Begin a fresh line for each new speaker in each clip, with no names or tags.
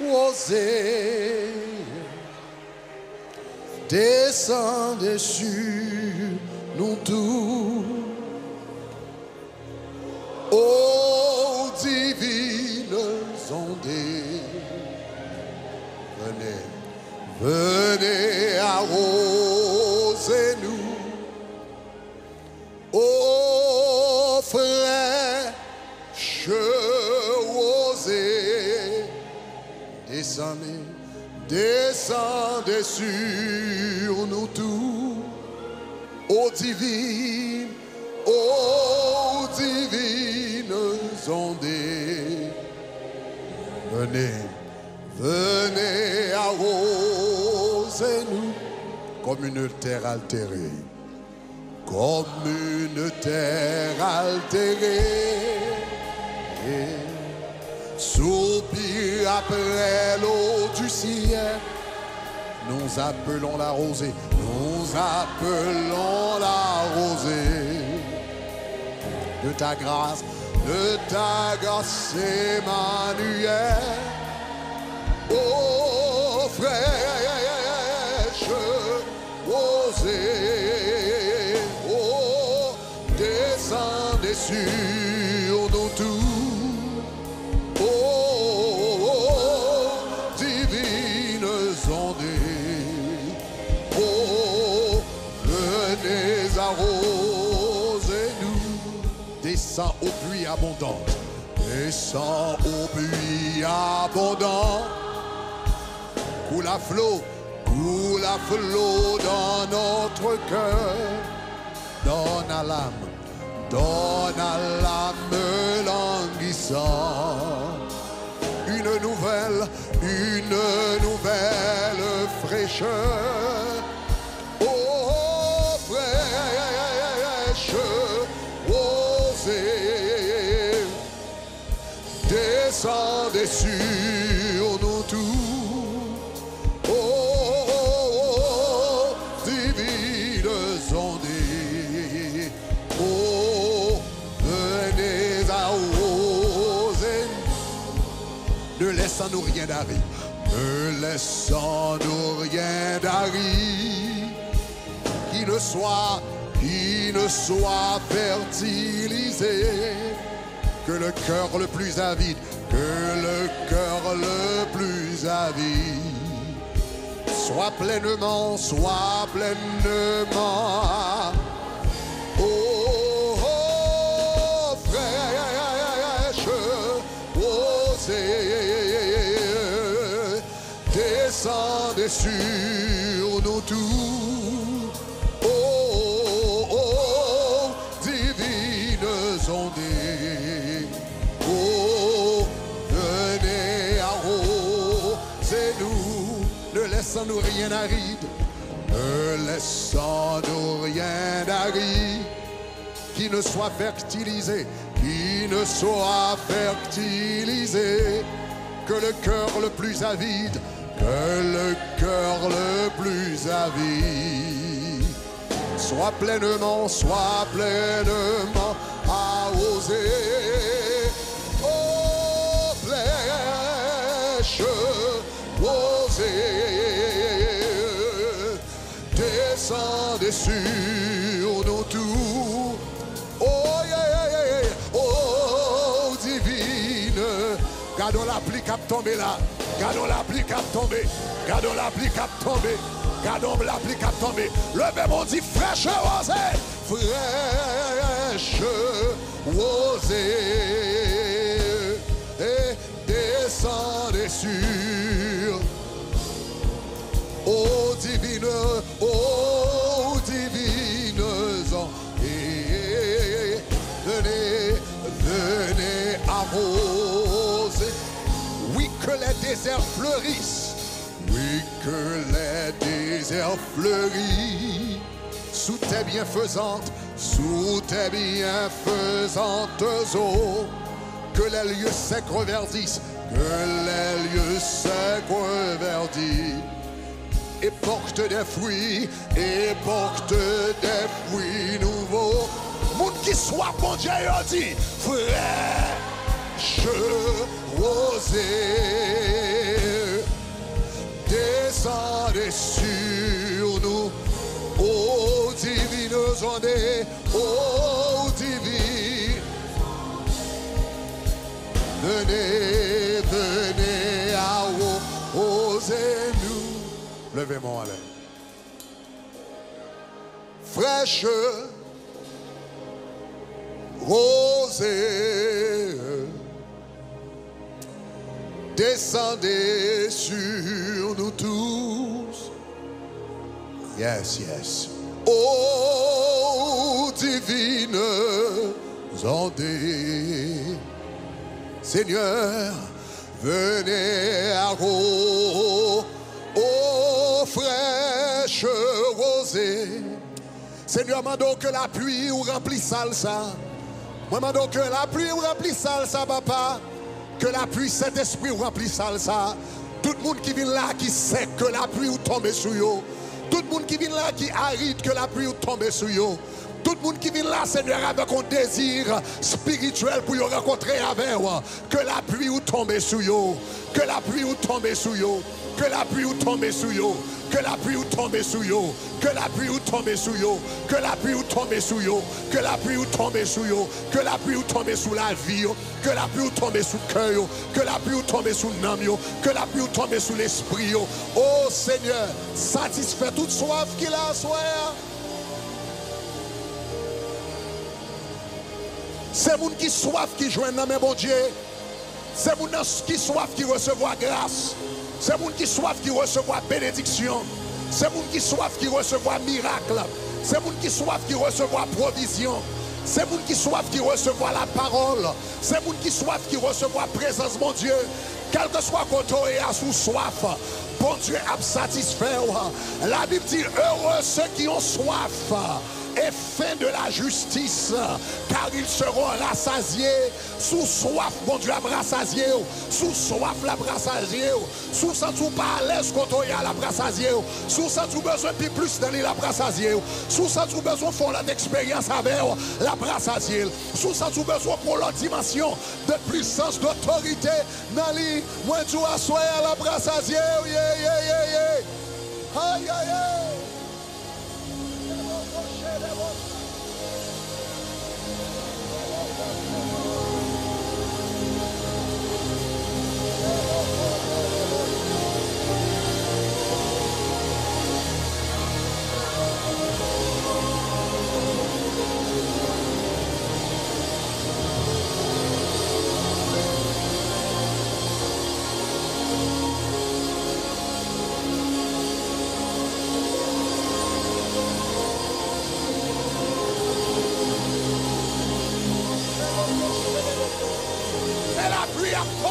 rosée descendez sur nous tous. Ô divines ondées, venez, venez arroser-nous. Ô descendez sur nous tous. Ô divine, ô divines ondées, venez, venez arroser-nous comme une terre altérée, comme une terre altérée. Soupir après l'eau du ciel, nous appelons la rosée, nous appelons la rosée de ta grâce, de ta grâce, Emmanuel. Descends aux pluies abondantes, descends aux pluies abondantes. Coule à flot, coule à flot dans notre cœur. Donne à l'âme, donne à l'âme languissante une nouvelle, une nouvelle fraîcheur. Descendez sur nous tous. Oh, oh, oh, oh, venez arroser ne laissant-nous rien d'arri, ne laissant-nous rien d'arri, qui ne soit, qui ne soit fertilisé, que le cœur le plus avide, que le cœur le plus avide, soit pleinement, soit pleinement. Oh, oh, fraîche rosée, descendez sur nous tous. Laissant-nous rien aride, ne laissant-nous rien aride qui ne soit fertilisé, qui ne soit fertilisé, que le cœur le plus avide, que le cœur le plus avide, soit pleinement, soit pleinement arrosé. Oh, descendez sur nous tous. Oh, yeah, yeah, yeah, oh, divine, gardons la pluie cap tomber là, gardons la pluie cap tomber, gardons la pluie cap tomber, gardons la pluie cap tomber. Le même on dit fraîche rosée, fraîche rosée, et descendez sur. Oh divine, fleurissent, oui que les déserts fleurissent sous tes bienfaisantes, sous tes bienfaisantes eaux. Que les lieux secs reverdissent, que les lieux secs reverdissent et porte des fruits, et porte des fruits nouveaux. Monde qui soit bon Dieu dit, frère, je osais descendre sur nous, ô divine journée, ô divine. Venez, venez à vous, osez-nous. Levez mon l'air. Fraîche, rosée descendez sur nous tous. Yes, yes. Oh, divine ondée, Seigneur, venez à vous, oh, fraîche rosée. Seigneur, mando que la pluie ou remplit ça. Moi, mando que la pluie ou remplit ça, papa. Que la pluie, cet esprit remplit ça. Tout le monde qui vient là, qui sait que la pluie ou tombe sur eux. Tout le monde qui vient là, qui arrête que la pluie ou tombe sur eux. Tout le monde qui vient là, Seigneur, avec un désir spirituel pour y rencontrer avec eux. Que la pluie ou tombe sur eux. Que la pluie ou tombe sur eux. Que la pluie ou tombe sur eux. Que la pluie ou tombe sur eux. Que la pluie ou tombe sur eux. Que la pluie ou tombe sur eux. Que la pluie ou tombe sur eux. Que la pluie ou tombe sur la vie. Que la pluie ou tombe sur le cœur. Que la pluie ou tombe sur l'âme. Que la pluie ou tombe sur l'esprit. Oh Seigneur, satisfait toute soif qu'il a, soir. C'est moun qui soif qui joue dans mes bon Dieu. C'est moun qui soif qui recevoir grâce. C'est moun qui soif qui recevoir bénédiction. C'est moun qui soif qui recevoir miracle. C'est moun qui soif qui recevoir provision. C'est moun qui soif qui recevoir la parole. C'est moun qui soif qui recevoir présence, mon Dieu. Quel que soit côté et à sous soif, bon Dieu a satisfait. La Bible dit heureux ceux qui ont soif et fin de la justice, car ils seront rassasiés. Sous soif, mon Dieu, à rassasié. Sous soif, la rassasié. Sous sans tout pas à l'aise quand on y a la rassasié. Sous sans tout besoin de plus dans la rassasié. Sous sans tout besoin de faire l'expérience avec la rassasié. Sous sans tout besoin pour leur dimension de puissance, d'autorité. Nali, moi, tu as à la rassasié. Yeah, yeah, yeah, yeah. Aïe, aïe, aïe.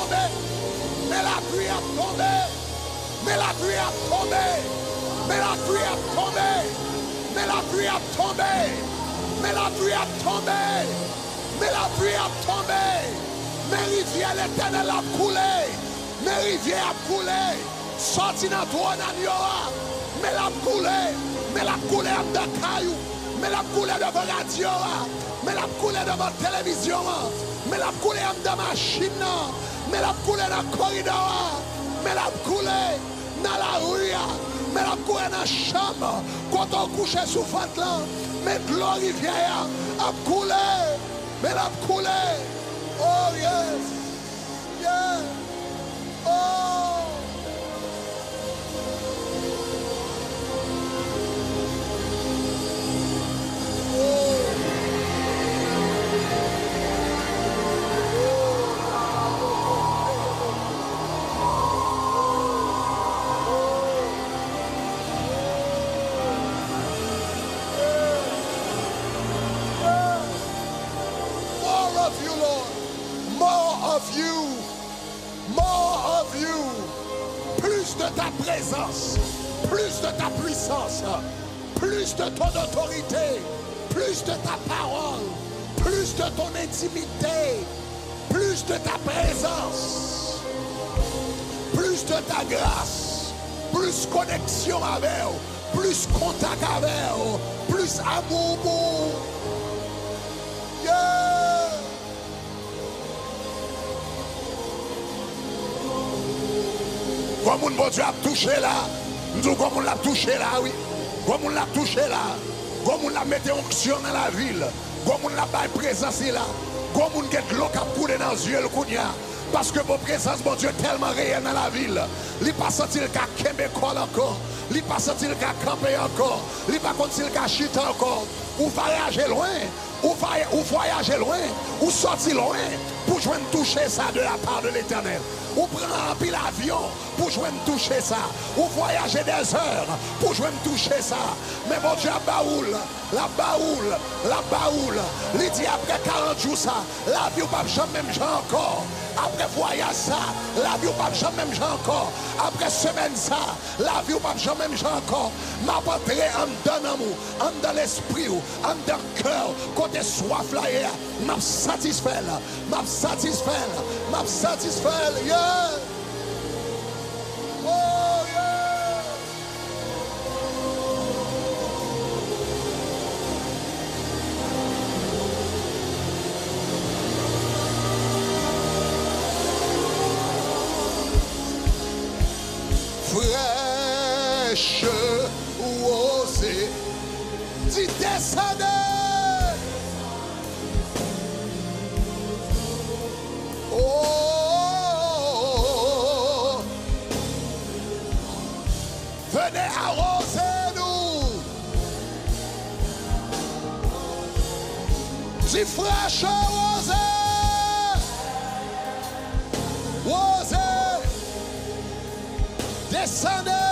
tombé, mais la pluie a tombé, mais la pluie a tombé, mais la pluie a tombé, mais la pluie a tombé, mais la pluie a tombé, mais la pluie a tombé, mais rivière l'éternel a coulé, mais rivière a coulé, sorti dans toi dans Yora, mais la coulé, mais la coulé à ta caillou, mais la coulé devant la Diora, mais la coulé devant la télévision, mais la coulé à ta machine, Me la coulé dans le corridor. Me la coulé dans la rue. Me la coulé dans la chambre. Quand on sous là. Me gloire rivière. Coulé. Me la coulé. Oh yes. Plus de ta puissance, plus de ton autorité, plus de ta parole, plus de ton intimité, plus de ta présence, plus de ta grâce, plus connexion avec plus contact avec plus amour. Comme bon Dieu a touché là. Nous on l'a touché là, oui. Comme on l'a touché là. Comme on l'a mis onction dans la ville. Comme on l'a pas présence là. Comme on a l'eau qui a coulé dans les yeux le Parce que vos présence, mon Dieu, tellement réelle dans la ville. Il pas senti le cas Québécois encore. Il pas senti le cas camper encore. Il pas senti le cas chita encore. Ou voyager loin. Ou voyager loin. Ou sortir loin. Pour jouer toucher ça de la part de l'éternel. Ou prendre un pile avion pour me toucher ça. Ou voyager des heures pour me toucher ça. Mais mon Dieu, la baoule, la baoule, la baoule. Il dit après 40 jours ça, la vie ou pas jamais même encore. Après voyage ça, la vie ou pas jamais même encore. Après semaine ça, la vie ou pas jamais même encore. Ma rentré en dedans amour, en dans l'esprit, en dans le cœur, côté soif là, m'a satisfait, m'a satisfait, m'a satisfait. Fraîche osée, dit descendez. Oh, venez arroser nous. Si fraîche descendez.